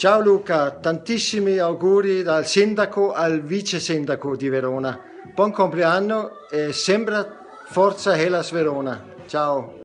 Ciao Luca, tantissimi auguri dal sindaco al vice sindaco di Verona. Buon compleanno e sembra forza Hellas Verona. Ciao.